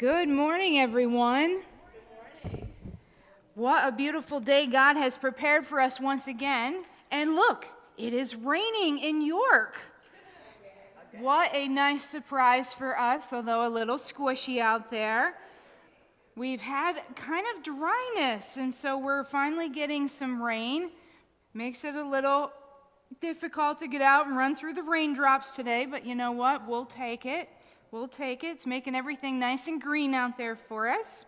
Good morning, everyone. What a beautiful day God has prepared for us once again. And look, it is raining in York. What a nice surprise for us, although a little squishy out there. We've had kind of dryness, and so we're finally getting some rain. Makes it a little difficult to get out and run through the raindrops today, but you know what? We'll take it. We'll take it. It's making everything nice and green out there for us.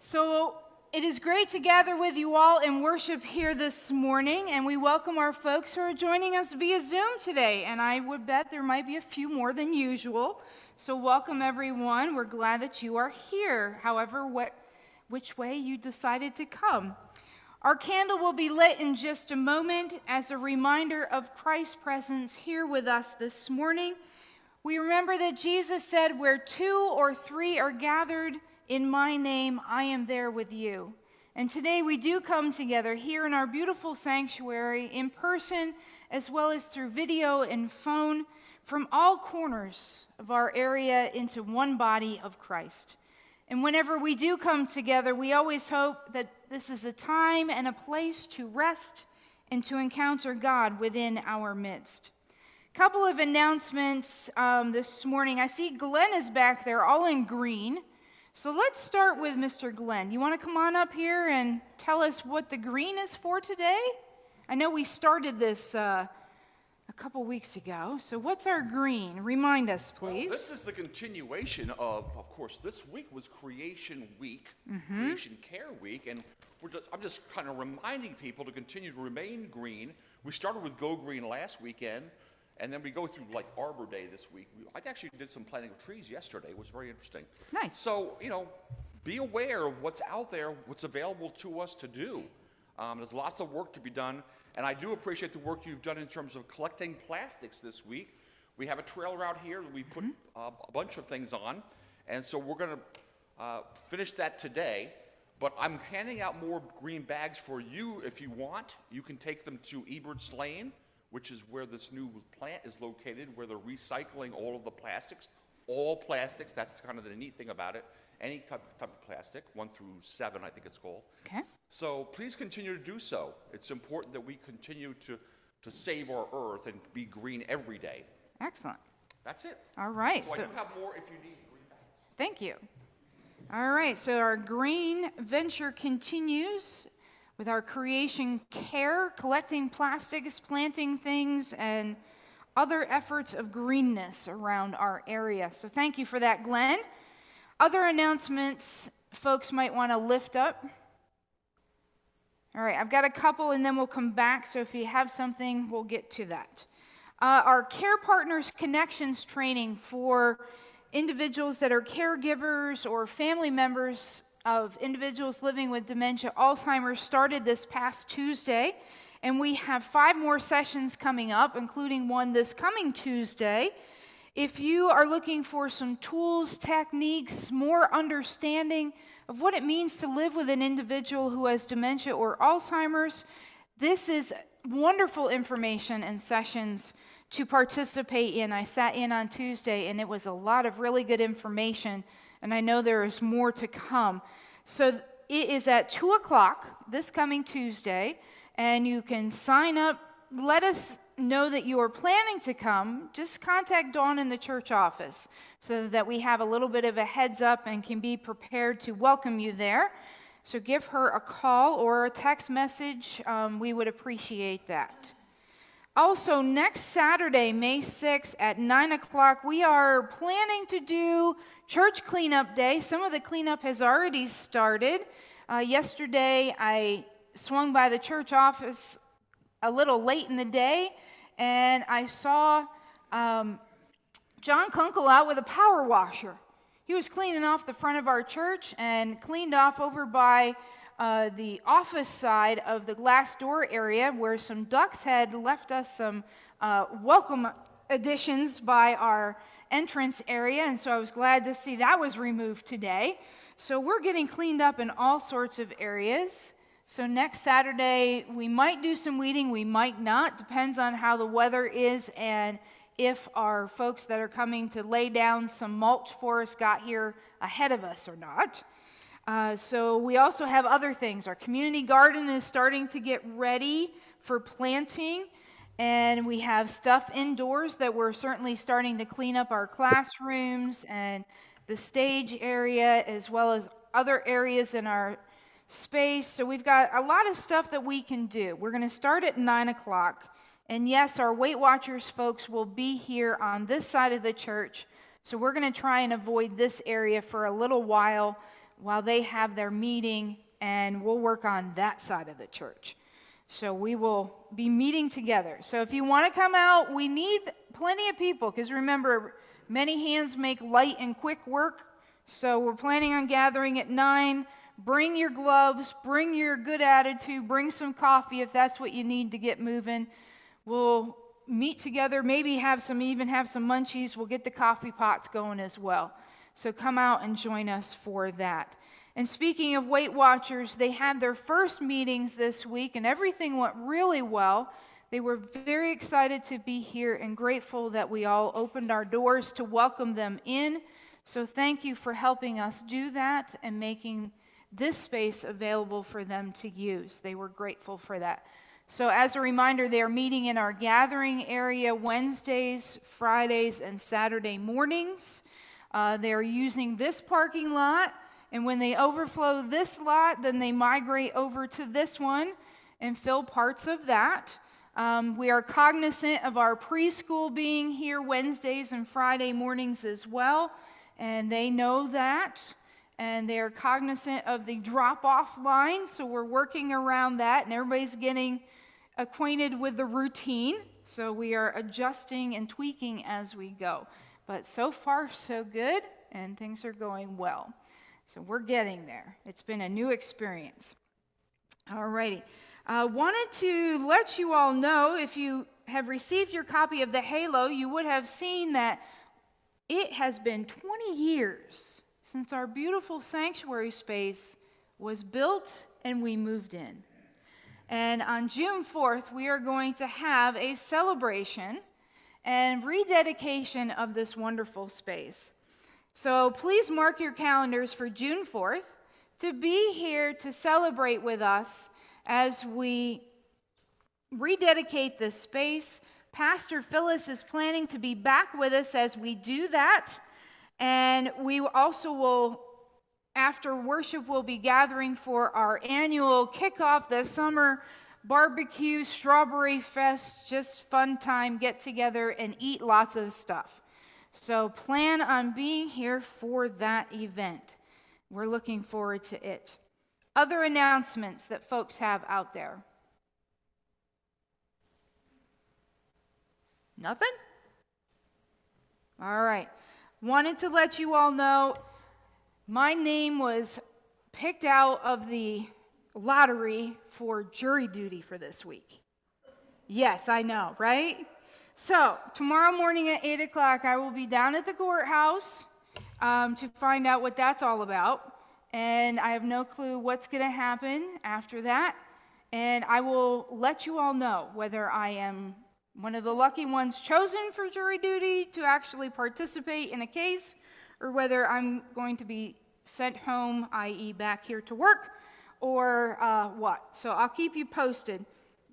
So it is great to gather with you all in worship here this morning, and we welcome our folks who are joining us via Zoom today. And I would bet there might be a few more than usual. So welcome everyone. We're glad that you are here, however, what, which way you decided to come. Our candle will be lit in just a moment as a reminder of Christ's presence here with us this morning. We remember that Jesus said, Where two or three are gathered in my name, I am there with you. And today we do come together here in our beautiful sanctuary in person as well as through video and phone from all corners of our area into one body of Christ. And whenever we do come together, we always hope that this is a time and a place to rest and to encounter God within our midst. Couple of announcements um, this morning. I see Glenn is back there, all in green. So let's start with Mr. Glenn. You want to come on up here and tell us what the green is for today? I know we started this uh, a couple weeks ago. So what's our green? Remind us, please. Well, this is the continuation of, of course, this week was Creation Week, mm-hmm. Creation Care Week, and just, I'm just kind of reminding people to continue to remain green. We started with Go Green last weekend. And then we go through like Arbor Day this week. I actually did some planting of trees yesterday. It was very interesting. Nice. So, you know, be aware of what's out there, what's available to us to do. Um, there's lots of work to be done. And I do appreciate the work you've done in terms of collecting plastics this week. We have a trailer out here we put mm-hmm. uh, a bunch of things on. And so we're going to uh, finish that today. But I'm handing out more green bags for you if you want. You can take them to Eberts Lane which is where this new plant is located, where they're recycling all of the plastics. All plastics, that's kind of the neat thing about it. Any type, type of plastic, one through seven, I think it's called. Okay. So please continue to do so. It's important that we continue to, to save our earth and be green every day. Excellent. That's it. All right. So, so I do have more if you need green bags. Thank you. All right, so our green venture continues with our creation care, collecting plastics, planting things, and other efforts of greenness around our area. So thank you for that, Glenn. Other announcements folks might want to lift up. All right, I've got a couple and then we'll come back. So if you have something, we'll get to that. Uh, our Care Partners Connections training for individuals that are caregivers or family members of individuals living with dementia Alzheimer's started this past Tuesday, and we have five more sessions coming up, including one this coming Tuesday. If you are looking for some tools, techniques, more understanding of what it means to live with an individual who has dementia or Alzheimer's, this is wonderful information and sessions to participate in. I sat in on Tuesday and it was a lot of really good information and I know there is more to come. So it is at 2 o'clock this coming Tuesday, and you can sign up. Let us know that you are planning to come. Just contact Dawn in the church office so that we have a little bit of a heads up and can be prepared to welcome you there. So give her a call or a text message. Um, we would appreciate that. Also, next Saturday, May 6th at 9 o'clock, we are planning to do church cleanup day. Some of the cleanup has already started. Uh, yesterday, I swung by the church office a little late in the day, and I saw um, John Kunkel out with a power washer. He was cleaning off the front of our church and cleaned off over by uh, the office side of the glass door area where some ducks had left us some uh, welcome additions by our entrance area, and so I was glad to see that was removed today. So we're getting cleaned up in all sorts of areas. So next Saturday, we might do some weeding, we might not, depends on how the weather is and if our folks that are coming to lay down some mulch for us got here ahead of us or not. Uh, so we also have other things. Our community garden is starting to get ready for planting, and we have stuff indoors that we're certainly starting to clean up our classrooms and the stage area, as well as other areas in our space. So we've got a lot of stuff that we can do. We're going to start at 9 o'clock. And yes, our Weight Watchers folks will be here on this side of the church. So we're going to try and avoid this area for a little while while they have their meeting, and we'll work on that side of the church. So we will be meeting together. So if you want to come out, we need plenty of people because remember, many hands make light and quick work. So we're planning on gathering at 9. Bring your gloves, bring your good attitude, bring some coffee if that's what you need to get moving. We'll meet together, maybe have some even have some munchies. We'll get the coffee pots going as well. So come out and join us for that. And speaking of Weight Watchers, they had their first meetings this week and everything went really well. They were very excited to be here and grateful that we all opened our doors to welcome them in. So thank you for helping us do that and making this space available for them to use. They were grateful for that. So, as a reminder, they are meeting in our gathering area Wednesdays, Fridays, and Saturday mornings. Uh, they are using this parking lot, and when they overflow this lot, then they migrate over to this one and fill parts of that. Um, we are cognizant of our preschool being here Wednesdays and Friday mornings as well, and they know that and they are cognizant of the drop off line. So we're working around that, and everybody's getting acquainted with the routine. So we are adjusting and tweaking as we go. But so far, so good, and things are going well. So we're getting there. It's been a new experience. All righty. I uh, wanted to let you all know if you have received your copy of the Halo, you would have seen that it has been 20 years since our beautiful sanctuary space was built and we moved in. And on June 4th, we are going to have a celebration and rededication of this wonderful space. So please mark your calendars for June 4th to be here to celebrate with us as we rededicate this space. Pastor Phyllis is planning to be back with us as we do that. And we also will, after worship, we'll be gathering for our annual kickoff, the summer barbecue, strawberry fest, just fun time, get together and eat lots of stuff. So plan on being here for that event. We're looking forward to it. Other announcements that folks have out there? Nothing? All right. Wanted to let you all know my name was picked out of the lottery for jury duty for this week. Yes, I know, right? So, tomorrow morning at 8 o'clock, I will be down at the courthouse um, to find out what that's all about. And I have no clue what's going to happen after that. And I will let you all know whether I am one of the lucky ones chosen for jury duty to actually participate in a case, or whether I'm going to be sent home, i.e., back here to work, or uh, what. So I'll keep you posted.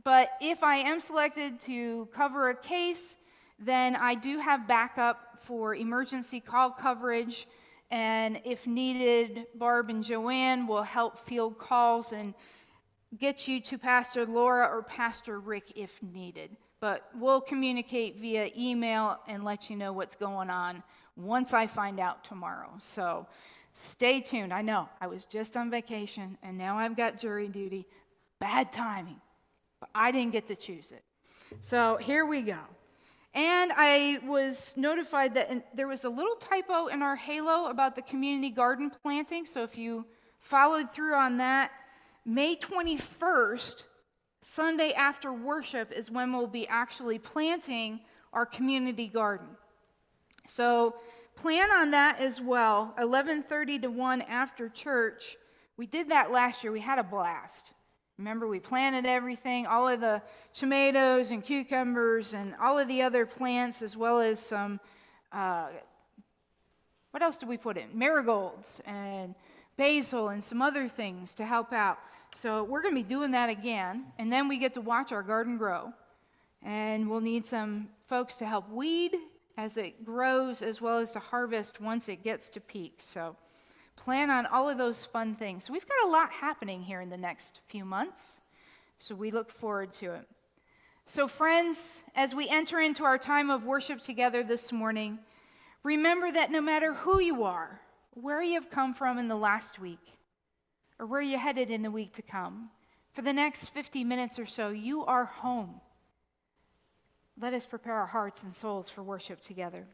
But if I am selected to cover a case, then I do have backup for emergency call coverage. And if needed, Barb and Joanne will help field calls and get you to Pastor Laura or Pastor Rick if needed. But we'll communicate via email and let you know what's going on once I find out tomorrow. So stay tuned. I know I was just on vacation and now I've got jury duty. Bad timing, but I didn't get to choose it. So here we go. And I was notified that there was a little typo in our halo about the community garden planting. So if you followed through on that, May 21st Sunday after worship is when we'll be actually planting our community garden. So plan on that as well. 11:30 to 1 after church. We did that last year. We had a blast. Remember, we planted everything, all of the tomatoes and cucumbers and all of the other plants, as well as some, uh, what else did we put in? Marigolds and basil and some other things to help out. So we're going to be doing that again, and then we get to watch our garden grow. And we'll need some folks to help weed as it grows, as well as to harvest once it gets to peak. So plan on all of those fun things. We've got a lot happening here in the next few months, so we look forward to it. So, friends, as we enter into our time of worship together this morning, remember that no matter who you are, where you have come from in the last week, or where you're headed in the week to come, for the next 50 minutes or so, you are home. Let us prepare our hearts and souls for worship together.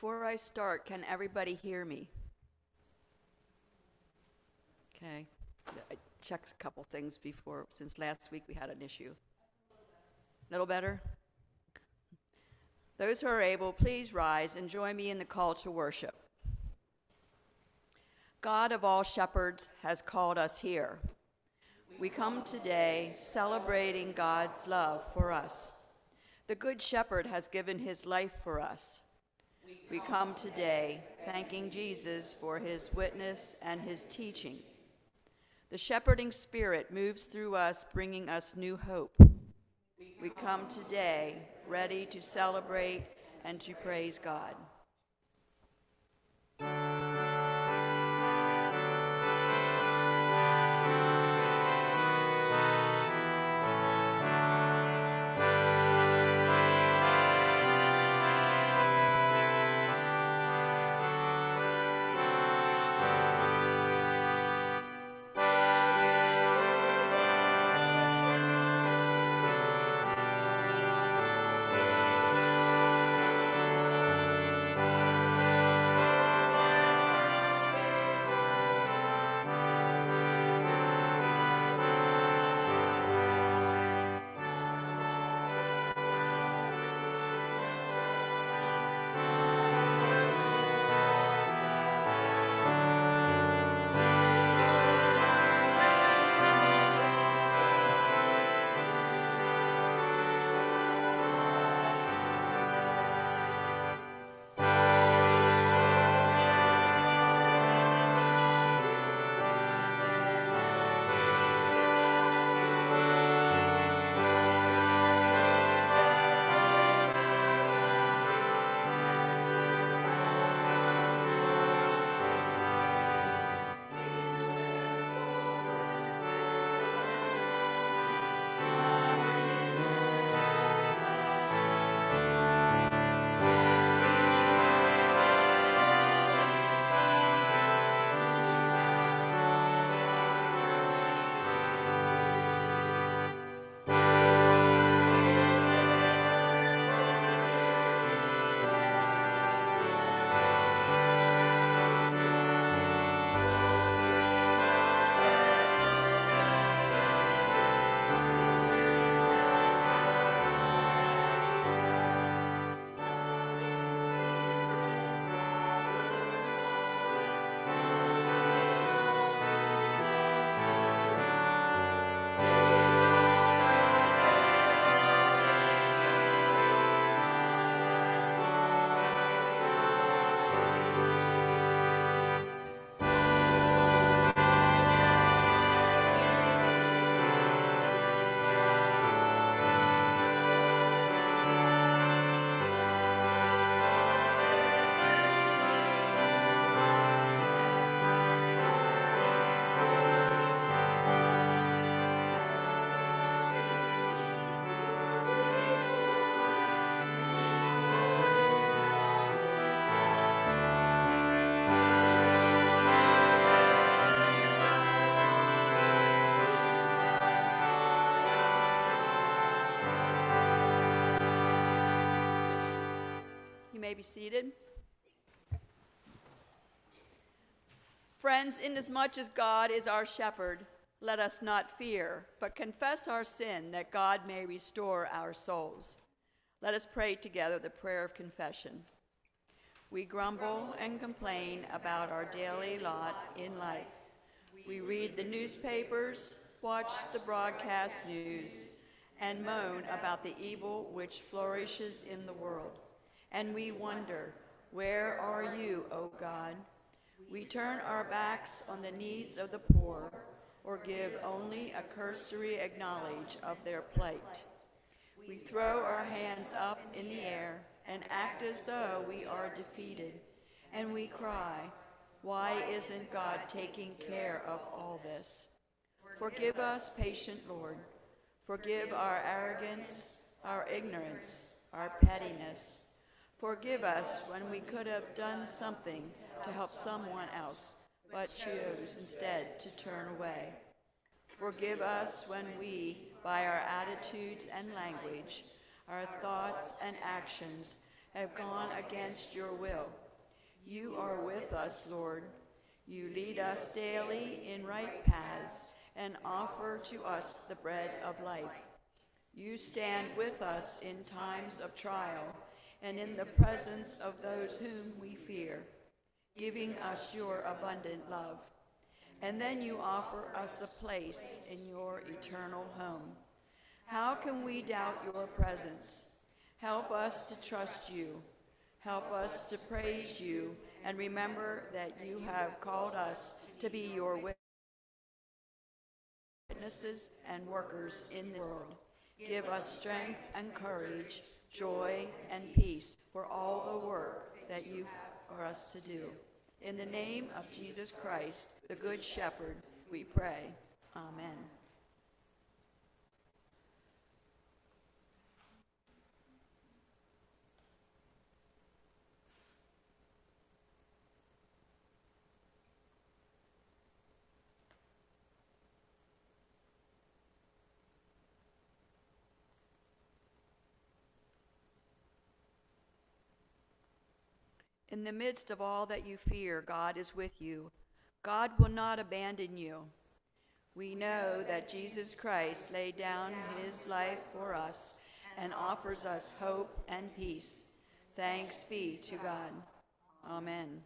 Before I start, can everybody hear me? Okay. I checked a couple things before, since last week we had an issue. A little better? Those who are able, please rise and join me in the call to worship. God of all shepherds has called us here. We come today celebrating God's love for us. The Good Shepherd has given his life for us. We come today thanking Jesus for his witness and his teaching. The shepherding spirit moves through us, bringing us new hope. We come today ready to celebrate and to praise God. May be seated. Friends, inasmuch as God is our shepherd, let us not fear, but confess our sin that God may restore our souls. Let us pray together the prayer of confession. We grumble and complain about our daily lot in life. We read the newspapers, watch the broadcast news, and moan about the evil which flourishes in the world. And we wonder, where are you, O God? We turn our backs on the needs of the poor, or give only a cursory acknowledge of their plight. We throw our hands up in the air and act as though we are defeated, and we cry, Why isn't God taking care of all this? Forgive us, patient Lord. Forgive our arrogance, our ignorance, our pettiness. Forgive us when we could have done something to help someone else, but chose instead to turn away. Forgive us when we, by our attitudes and language, our thoughts and actions, have gone against your will. You are with us, Lord. You lead us daily in right paths and offer to us the bread of life. You stand with us in times of trial and in the presence of those whom we fear, giving us your abundant love. And then you offer us a place in your eternal home. How can we doubt your presence? Help us to trust you. Help us to praise you and remember that you have called us to be your witnesses and workers in the world. Give us strength and courage joy, and peace for all the work that you have for us to do. In the name of Jesus Christ, the Good Shepherd, we pray. Amen. In the midst of all that you fear, God is with you. God will not abandon you. We know that Jesus Christ laid down his life for us and offers us hope and peace. Thanks be to God. Amen.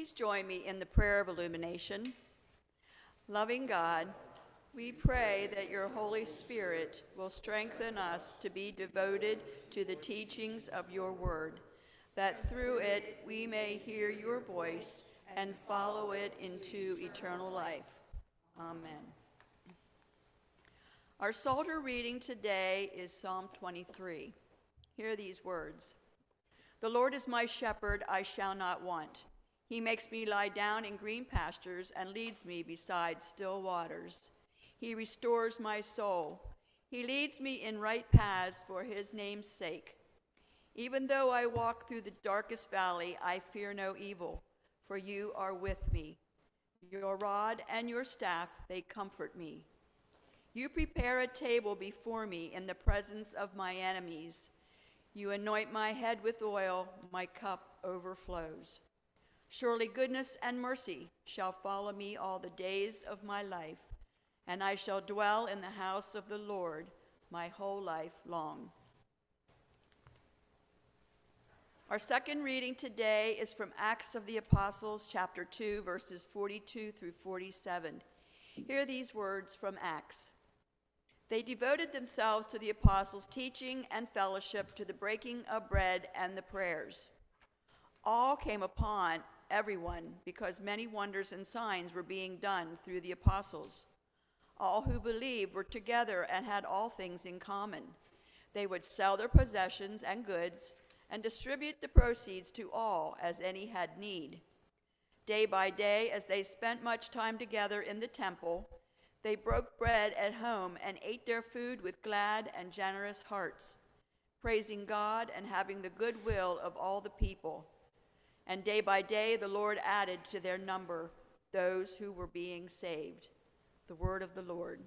Please join me in the prayer of illumination. Loving God, we pray that your Holy Spirit will strengthen us to be devoted to the teachings of your word, that through it we may hear your voice and follow it into eternal life. Amen. Our Psalter reading today is Psalm 23. Hear these words The Lord is my shepherd, I shall not want. He makes me lie down in green pastures and leads me beside still waters. He restores my soul. He leads me in right paths for his name's sake. Even though I walk through the darkest valley, I fear no evil, for you are with me. Your rod and your staff, they comfort me. You prepare a table before me in the presence of my enemies. You anoint my head with oil, my cup overflows. Surely goodness and mercy shall follow me all the days of my life, and I shall dwell in the house of the Lord my whole life long. Our second reading today is from Acts of the Apostles, chapter 2, verses 42 through 47. Hear these words from Acts. They devoted themselves to the apostles' teaching and fellowship, to the breaking of bread and the prayers. All came upon everyone because many wonders and signs were being done through the apostles. All who believed were together and had all things in common. They would sell their possessions and goods and distribute the proceeds to all as any had need. Day by day, as they spent much time together in the temple, they broke bread at home and ate their food with glad and generous hearts, praising God and having the good will of all the people. And day by day, the Lord added to their number those who were being saved. The word of the Lord.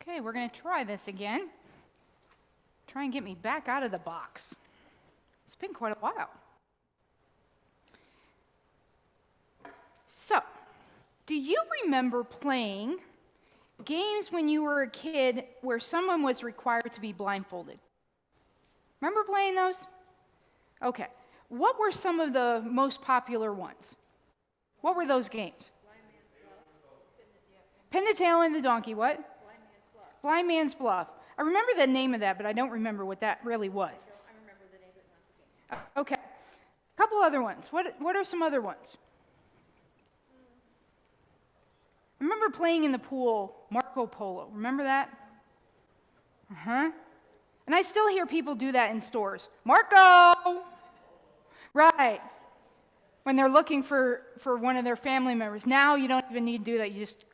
Okay, we're going to try this again. Try and get me back out of the box. It's been quite a while. So, do you remember playing games when you were a kid where someone was required to be blindfolded? Remember playing those? Okay. What were some of the most popular ones? What were those games? Blind Man's Bluff. Pin the tail and the donkey, what? Blind man's bluff. Blind man's bluff. I remember the name of that, but I don't remember what that really was. I remember the name of it. Uh, Okay. A couple other ones. What, what are some other ones? I remember playing in the pool Marco Polo. Remember that? Uh huh. And I still hear people do that in stores. Marco! Right. When they're looking for, for one of their family members. Now you don't even need to do that. You just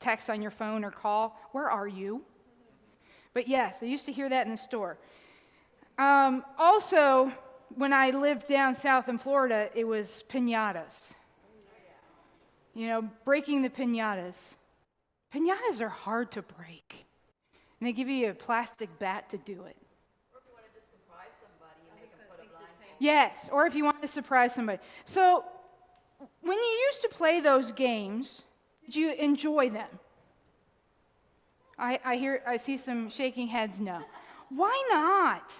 text on your phone or call. Where are you? But yes, I used to hear that in the store. Um, also, when I lived down south in Florida, it was pinatas. You know, breaking the pinatas. Pinatas are hard to break. And they give you a plastic bat to do it. Yes, or if you want to surprise somebody. So, when you used to play those games, did you enjoy them? I, I hear, I see some shaking heads. No. Why not?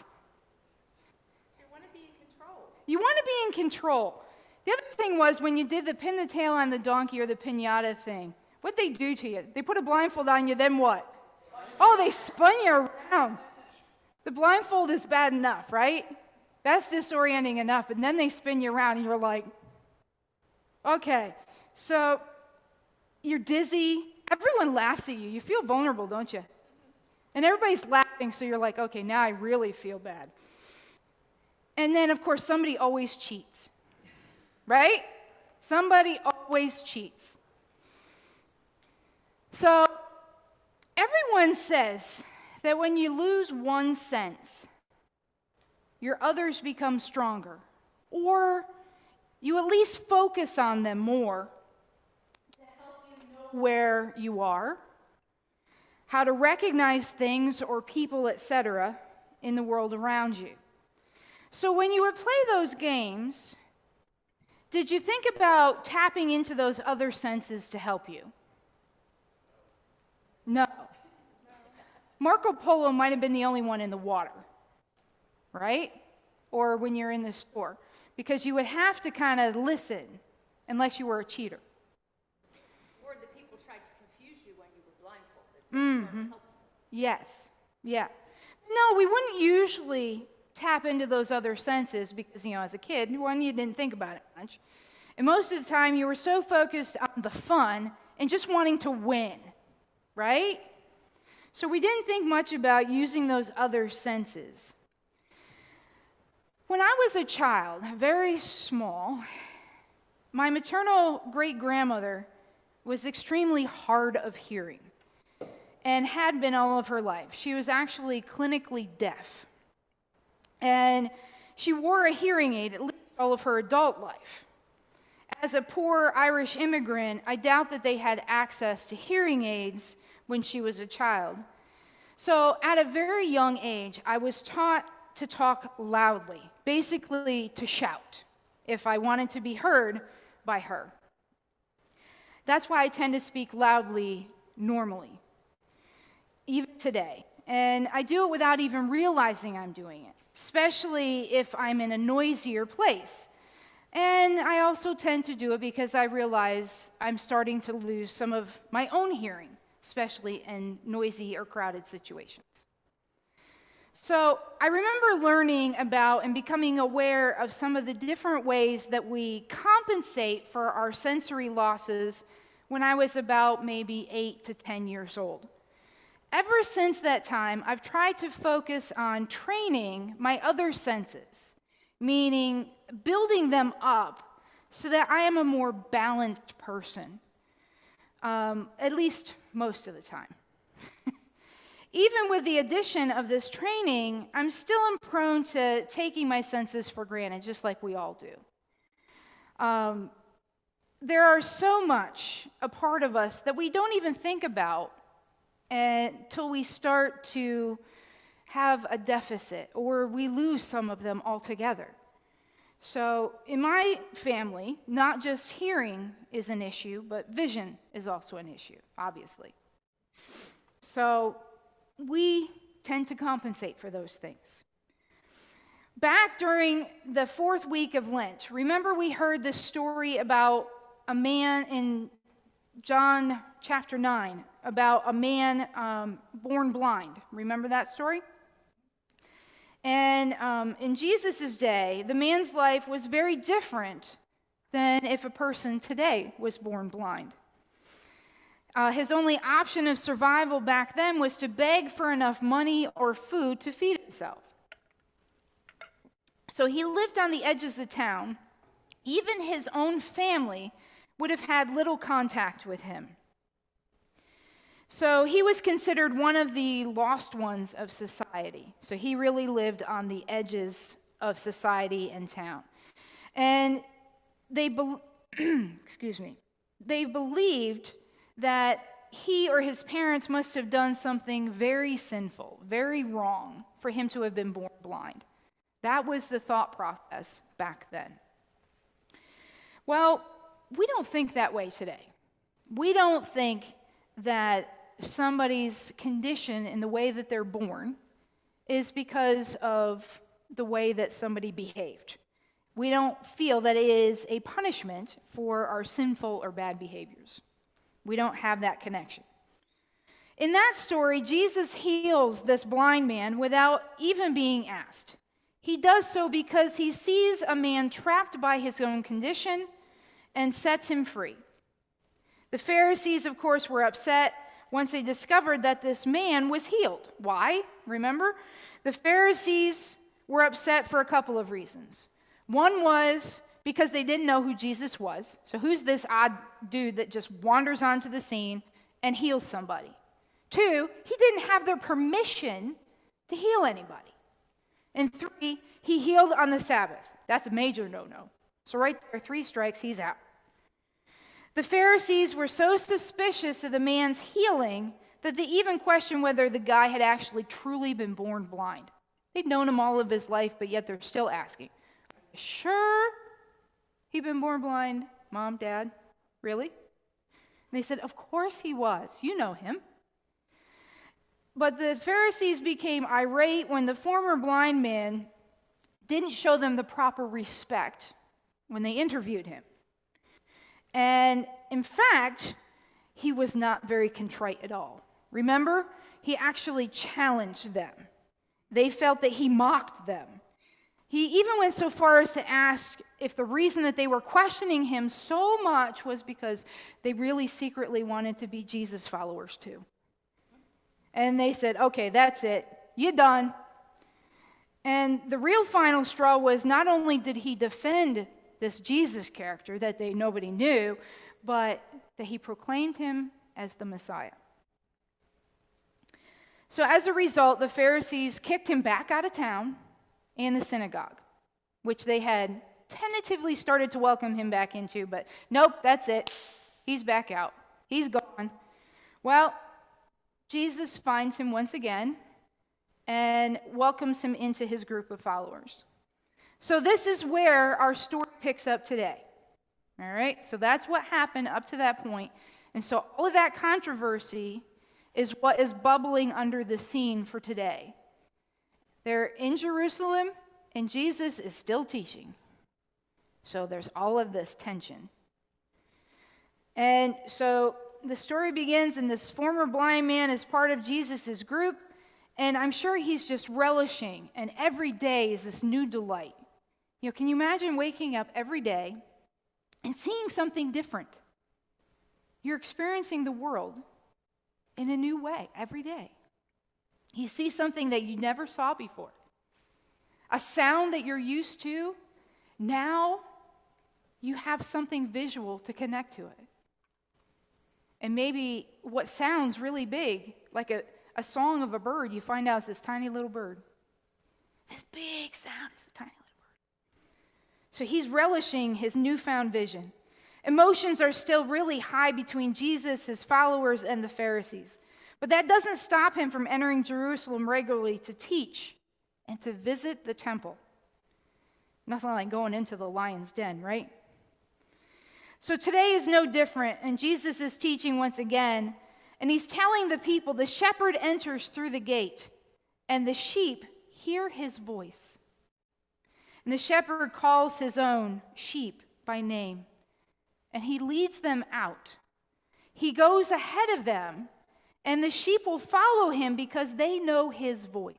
You want to be in control. You want to be in control. The other thing was when you did the pin the tail on the donkey or the pinata thing, what'd they do to you? They put a blindfold on you, then what? Oh, they spun you around. The blindfold is bad enough, right? That's disorienting enough. And then they spin you around and you're like, okay. So you're dizzy. Everyone laughs at you. You feel vulnerable, don't you? And everybody's laughing, so you're like, okay, now I really feel bad. And then, of course, somebody always cheats, right? Somebody always cheats. So, everyone says that when you lose one sense, your others become stronger, or you at least focus on them more to help you know where you are, how to recognize things or people, etc., in the world around you. So, when you would play those games, did you think about tapping into those other senses to help you? No. Marco Polo might have been the only one in the water, right? Or when you're in the store, because you would have to kind of listen unless you were a cheater. Or the people tried to confuse you when you were blindfolded. So Mm-hmm. Yes, yeah. No, we wouldn't usually tap into those other senses because, you know, as a kid, one, you didn't think about it much. And most of the time, you were so focused on the fun and just wanting to win, right? So we didn't think much about using those other senses. When I was a child, very small, my maternal great grandmother was extremely hard of hearing and had been all of her life. She was actually clinically deaf. And she wore a hearing aid at least all of her adult life. As a poor Irish immigrant, I doubt that they had access to hearing aids when she was a child. So, at a very young age, I was taught to talk loudly, basically to shout, if I wanted to be heard by her. That's why I tend to speak loudly normally, even today. And I do it without even realizing I'm doing it, especially if I'm in a noisier place. And I also tend to do it because I realize I'm starting to lose some of my own hearing, especially in noisy or crowded situations. So I remember learning about and becoming aware of some of the different ways that we compensate for our sensory losses when I was about maybe eight to 10 years old. Ever since that time, I've tried to focus on training my other senses, meaning building them up so that I am a more balanced person, um, at least most of the time. Even with the addition of this training, I'm still prone to taking my senses for granted, just like we all do. Um, there are so much a part of us that we don't even think about until we start to have a deficit or we lose some of them altogether. So, in my family, not just hearing is an issue, but vision is also an issue, obviously. So, we tend to compensate for those things. Back during the fourth week of Lent, remember we heard this story about a man in John chapter 9 about a man um, born blind. Remember that story? And um, in Jesus' day, the man's life was very different than if a person today was born blind. Uh, his only option of survival back then was to beg for enough money or food to feed himself. So he lived on the edges of town. Even his own family would have had little contact with him. So he was considered one of the lost ones of society. So he really lived on the edges of society and town. And they, be- excuse me, they believed that he or his parents must have done something very sinful, very wrong for him to have been born blind. That was the thought process back then. Well, we don't think that way today. We don't think that somebody's condition in the way that they're born is because of the way that somebody behaved. We don't feel that it is a punishment for our sinful or bad behaviors. We don't have that connection. In that story, Jesus heals this blind man without even being asked. He does so because he sees a man trapped by his own condition and sets him free. The Pharisees, of course, were upset once they discovered that this man was healed. Why? Remember? The Pharisees were upset for a couple of reasons. One was because they didn't know who Jesus was. So, who's this odd dude that just wanders onto the scene and heals somebody? Two, he didn't have their permission to heal anybody. And three, he healed on the Sabbath. That's a major no no. So, right there, three strikes, he's out. The Pharisees were so suspicious of the man's healing that they even questioned whether the guy had actually truly been born blind. They'd known him all of his life, but yet they're still asking, Sure he'd been born blind? Mom, Dad? Really? And they said, Of course he was. You know him. But the Pharisees became irate when the former blind man didn't show them the proper respect when they interviewed him. And in fact, he was not very contrite at all. Remember? He actually challenged them. They felt that he mocked them. He even went so far as to ask if the reason that they were questioning him so much was because they really secretly wanted to be Jesus followers too. And they said, okay, that's it. You're done. And the real final straw was not only did he defend this Jesus character that they nobody knew, but that he proclaimed him as the Messiah. So as a result, the Pharisees kicked him back out of town and the synagogue, which they had tentatively started to welcome him back into, but nope, that's it. He's back out. He's gone. Well, Jesus finds him once again and welcomes him into his group of followers. So, this is where our story picks up today. All right? So, that's what happened up to that point. And so, all of that controversy is what is bubbling under the scene for today. They're in Jerusalem, and Jesus is still teaching. So, there's all of this tension. And so, the story begins, and this former blind man is part of Jesus' group. And I'm sure he's just relishing, and every day is this new delight. You know, can you imagine waking up every day and seeing something different? You're experiencing the world in a new way every day. You see something that you never saw before, a sound that you're used to. Now you have something visual to connect to it. And maybe what sounds really big, like a, a song of a bird, you find out it's this tiny little bird. This big sound is a tiny little bird. So he's relishing his newfound vision. Emotions are still really high between Jesus, his followers, and the Pharisees. But that doesn't stop him from entering Jerusalem regularly to teach and to visit the temple. Nothing like going into the lion's den, right? So today is no different, and Jesus is teaching once again, and he's telling the people the shepherd enters through the gate, and the sheep hear his voice. And the shepherd calls his own sheep by name, and he leads them out. He goes ahead of them, and the sheep will follow him because they know his voice.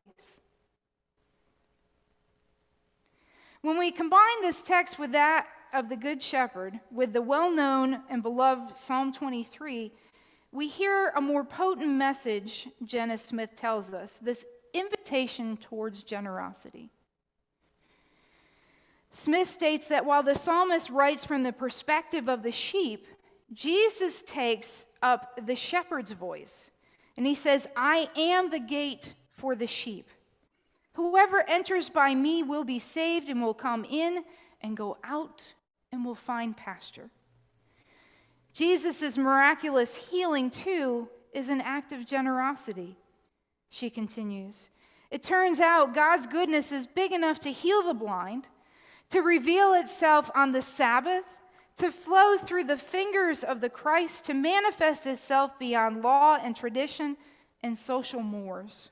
When we combine this text with that of the Good Shepherd, with the well known and beloved Psalm 23, we hear a more potent message, Jenna Smith tells us this invitation towards generosity. Smith states that while the psalmist writes from the perspective of the sheep, Jesus takes up the shepherd's voice. And he says, I am the gate for the sheep. Whoever enters by me will be saved and will come in and go out and will find pasture. Jesus' miraculous healing, too, is an act of generosity, she continues. It turns out God's goodness is big enough to heal the blind, to reveal itself on the Sabbath, to flow through the fingers of the Christ, to manifest itself beyond law and tradition and social mores,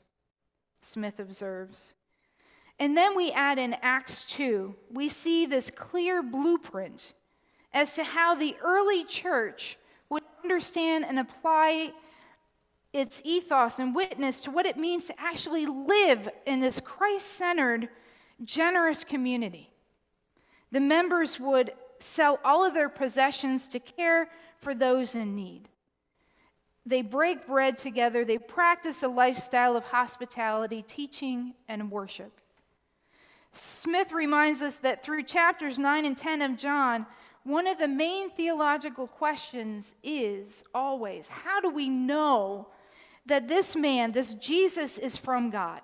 Smith observes. And then we add in Acts 2, we see this clear blueprint as to how the early church would understand and apply its ethos and witness to what it means to actually live in this Christ centered, generous community. The members would sell all of their possessions to care for those in need. They break bread together, they practice a lifestyle of hospitality, teaching, and worship. Smith reminds us that through chapters 9 and 10 of John, one of the main theological questions is always how do we know that this man, this Jesus, is from God?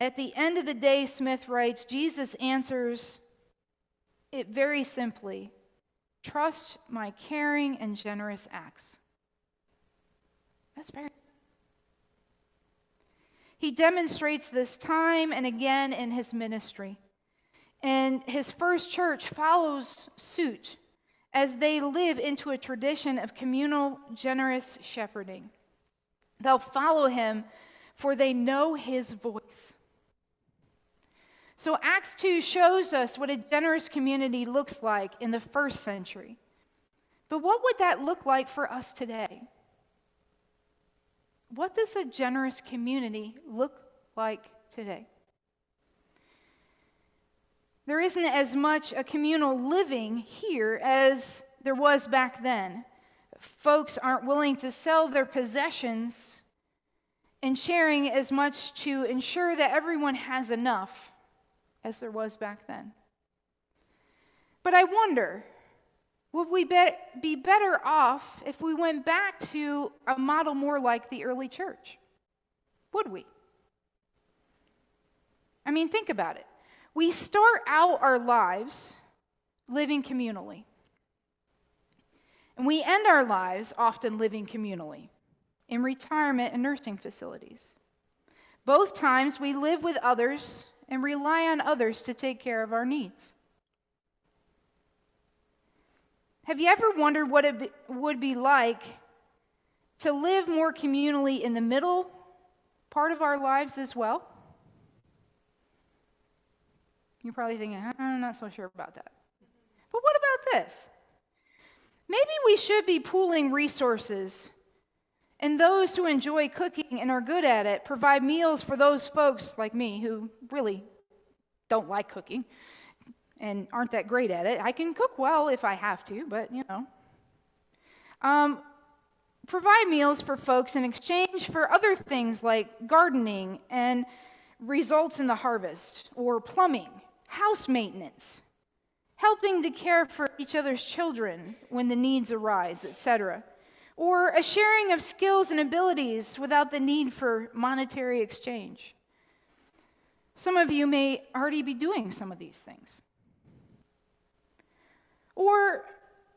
At the end of the day, Smith writes, Jesus answers it very simply trust my caring and generous acts. That's very he demonstrates this time and again in his ministry. And his first church follows suit as they live into a tradition of communal, generous shepherding. They'll follow him, for they know his voice. So, Acts 2 shows us what a generous community looks like in the first century. But what would that look like for us today? What does a generous community look like today? There isn't as much a communal living here as there was back then. Folks aren't willing to sell their possessions and sharing as much to ensure that everyone has enough as there was back then. But I wonder would we be better off if we went back to a model more like the early church? Would we? I mean, think about it. We start out our lives living communally, and we end our lives often living communally in retirement and nursing facilities. Both times we live with others and rely on others to take care of our needs. Have you ever wondered what it would be like to live more communally in the middle part of our lives as well? You're probably thinking, I'm not so sure about that. But what about this? Maybe we should be pooling resources, and those who enjoy cooking and are good at it provide meals for those folks like me who really don't like cooking and aren't that great at it. I can cook well if I have to, but you know. Um, provide meals for folks in exchange for other things like gardening and results in the harvest, or plumbing, house maintenance, helping to care for each other's children when the needs arise, etc. Or a sharing of skills and abilities without the need for monetary exchange. Some of you may already be doing some of these things. Or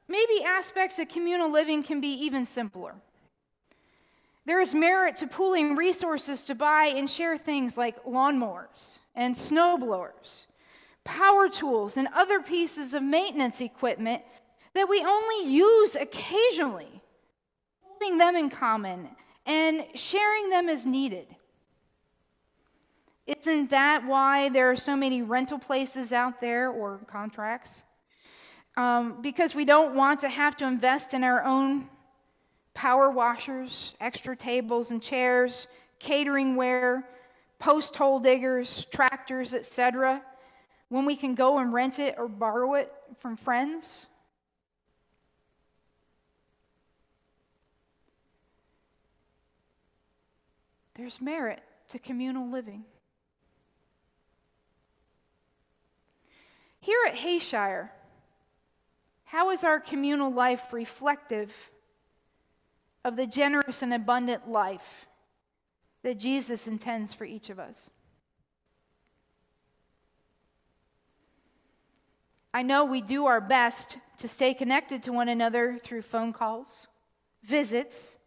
maybe aspects of communal living can be even simpler. There is merit to pooling resources to buy and share things like lawnmowers and snowblowers, power tools, and other pieces of maintenance equipment that we only use occasionally, them in common and sharing them as needed. Isn't that why there are so many rental places out there or contracts? um, because we don't want to have to invest in our own power washers, extra tables and chairs, catering ware, post hole diggers, tractors, etc., when we can go and rent it or borrow it from friends. There's merit to communal living. Here at Hayshire, how is our communal life reflective of the generous and abundant life that Jesus intends for each of us? I know we do our best to stay connected to one another through phone calls, visits,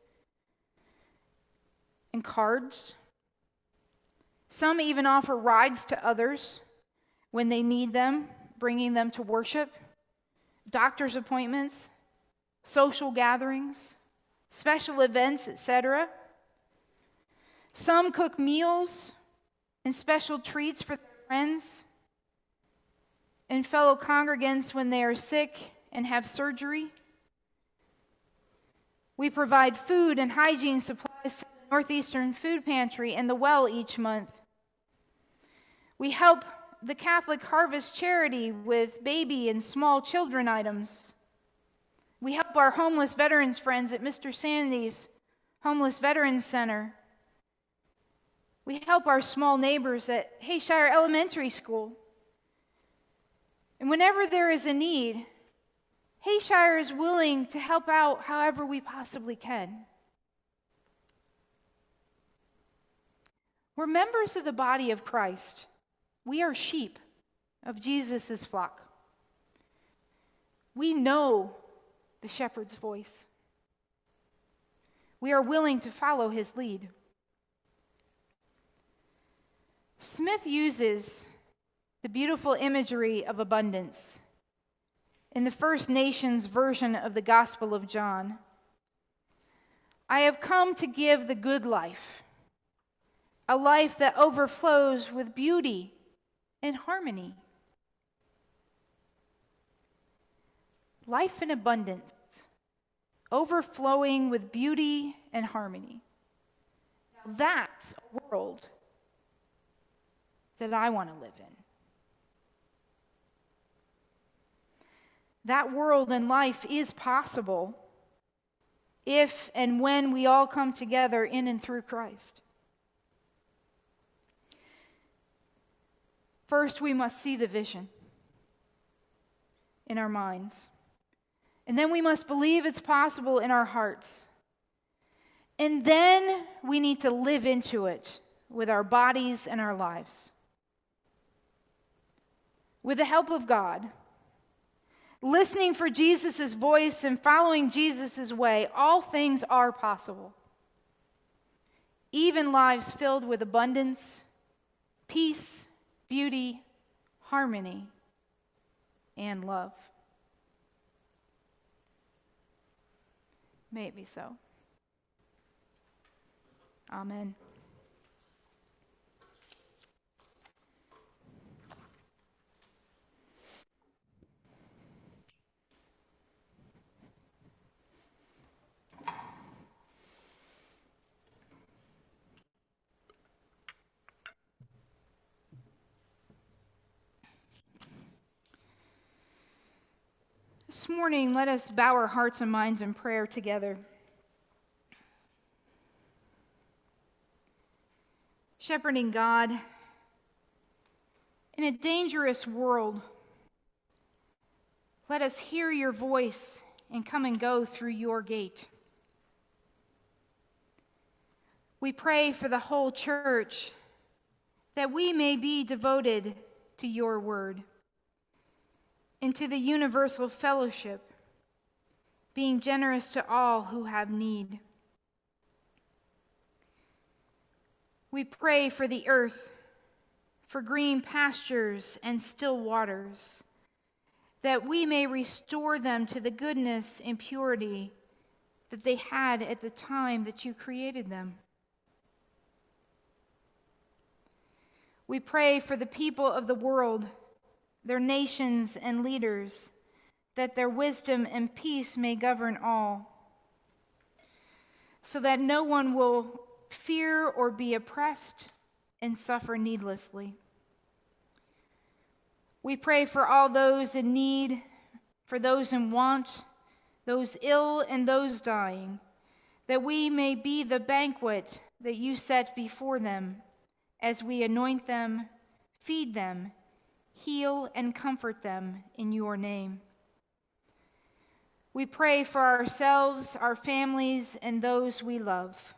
and cards. Some even offer rides to others when they need them, bringing them to worship doctor's appointments, social gatherings, special events, etc. Some cook meals and special treats for their friends and fellow congregants when they are sick and have surgery. We provide food and hygiene supplies to Northeastern Food Pantry and the Well each month. We help the Catholic Harvest Charity with baby and small children items. We help our homeless veterans friends at Mr. Sandy's Homeless Veterans Center. We help our small neighbors at Hayshire Elementary School. And whenever there is a need, Hayshire is willing to help out however we possibly can. We're members of the body of Christ. We are sheep of Jesus' flock. We know the shepherd's voice. We are willing to follow his lead. Smith uses the beautiful imagery of abundance in the First Nations version of the Gospel of John. I have come to give the good life, a life that overflows with beauty and harmony. Life in abundance, overflowing with beauty and harmony. Now that's a world that I want to live in. That world and life is possible if and when we all come together in and through Christ. First, we must see the vision in our minds. And then we must believe it's possible in our hearts. And then we need to live into it with our bodies and our lives. With the help of God, listening for Jesus' voice and following Jesus' way, all things are possible. Even lives filled with abundance, peace, beauty, harmony, and love. May it be so. Amen. This morning, let us bow our hearts and minds in prayer together. Shepherding God, in a dangerous world, let us hear your voice and come and go through your gate. We pray for the whole church that we may be devoted to your word into the universal fellowship, being generous to all who have need. We pray for the earth, for green pastures and still waters, that we may restore them to the goodness and purity that they had at the time that you created them. We pray for the people of the world their nations and leaders, that their wisdom and peace may govern all, so that no one will fear or be oppressed and suffer needlessly. We pray for all those in need, for those in want, those ill, and those dying, that we may be the banquet that you set before them as we anoint them, feed them, heal and comfort them in your name. We pray for ourselves, our families, and those we love.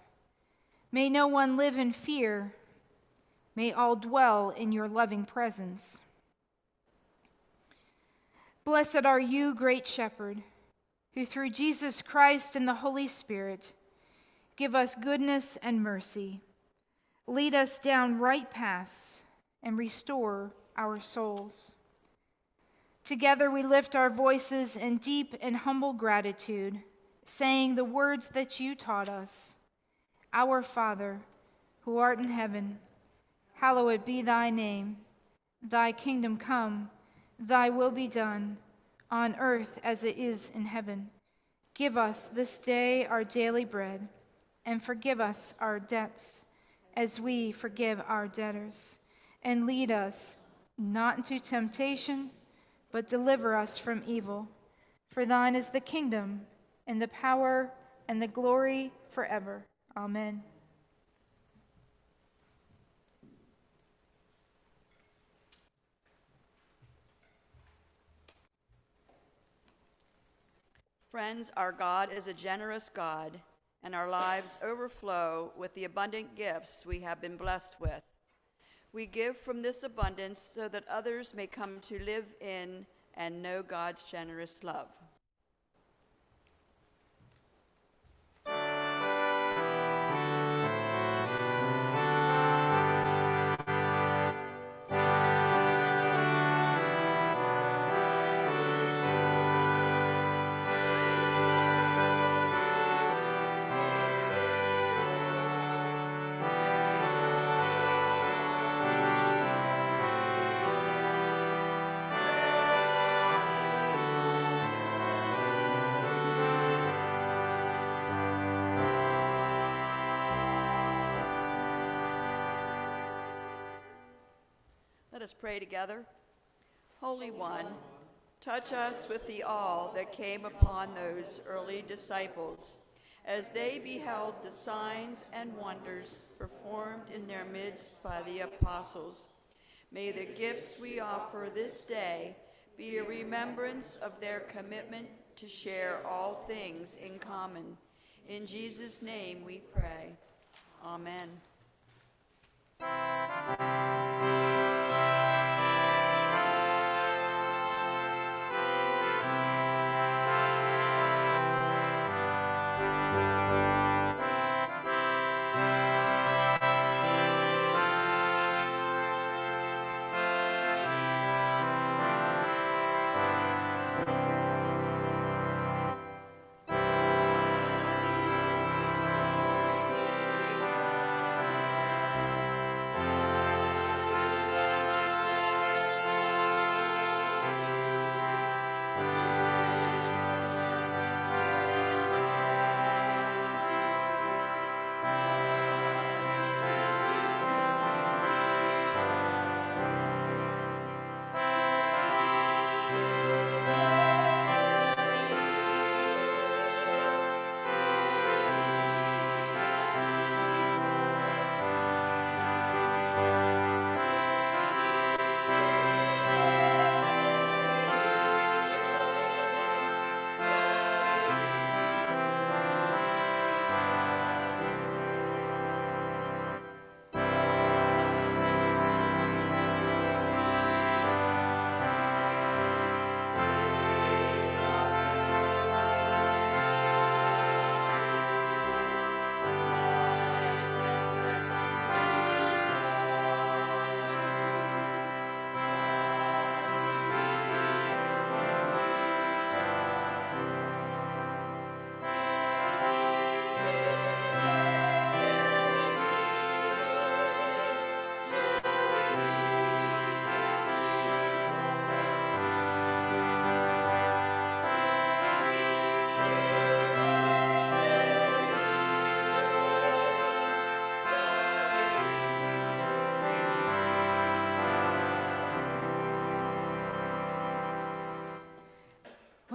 May no one live in fear. May all dwell in your loving presence. Blessed are you, great shepherd, who through Jesus Christ and the Holy Spirit give us goodness and mercy. Lead us down right paths and restore our souls. Together we lift our voices in deep and humble gratitude, saying the words that you taught us Our Father, who art in heaven, hallowed be thy name. Thy kingdom come, thy will be done, on earth as it is in heaven. Give us this day our daily bread, and forgive us our debts, as we forgive our debtors. And lead us not into temptation, but deliver us from evil. For thine is the kingdom, and the power, and the glory forever. Amen. Friends, our God is a generous God, and our lives overflow with the abundant gifts we have been blessed with. We give from this abundance so that others may come to live in and know God's generous love. Us pray together. Holy One, touch us with the awe that came upon those early disciples as they beheld the signs and wonders performed in their midst by the apostles. May the gifts we offer this day be a remembrance of their commitment to share all things in common. In Jesus' name we pray. Amen.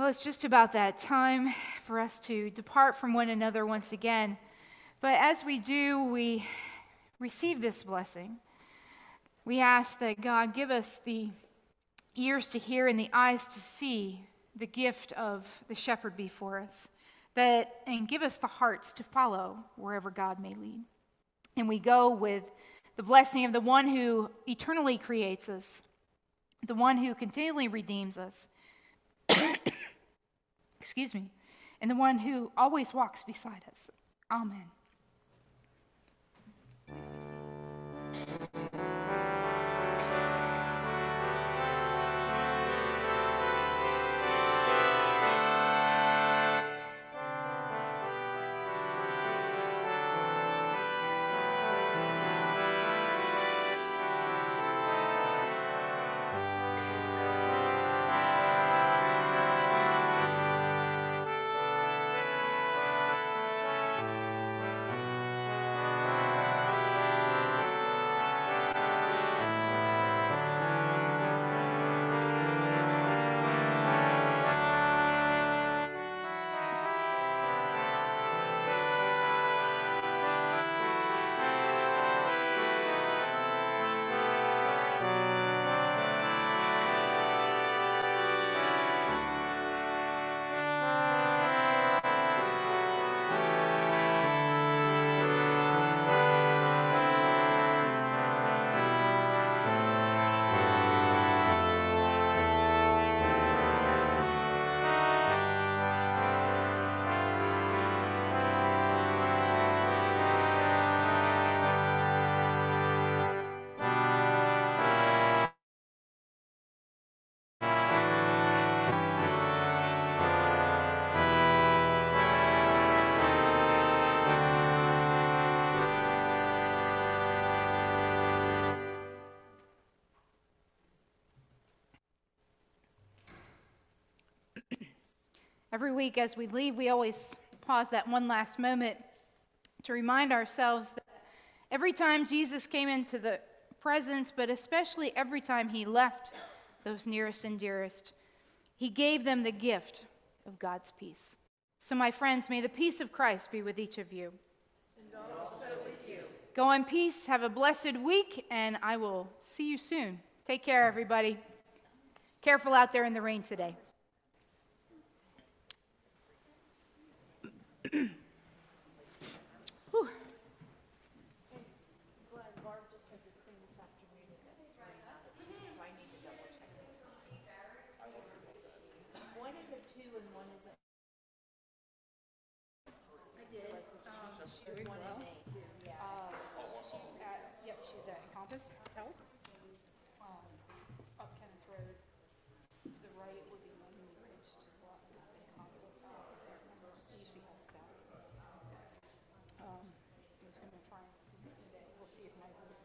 Well, it's just about that time for us to depart from one another once again. But as we do, we receive this blessing. We ask that God give us the ears to hear and the eyes to see the gift of the shepherd before us, that and give us the hearts to follow wherever God may lead. And we go with the blessing of the one who eternally creates us, the one who continually redeems us, excuse me, and the one who always walks beside us. Amen. Every week as we leave, we always pause that one last moment to remind ourselves that every time Jesus came into the presence, but especially every time he left those nearest and dearest, he gave them the gift of God's peace. So, my friends, may the peace of Christ be with each of you. And also with you. Go in peace, have a blessed week, and I will see you soon. Take care, everybody. Careful out there in the rain today. Mm-hmm. see if my voice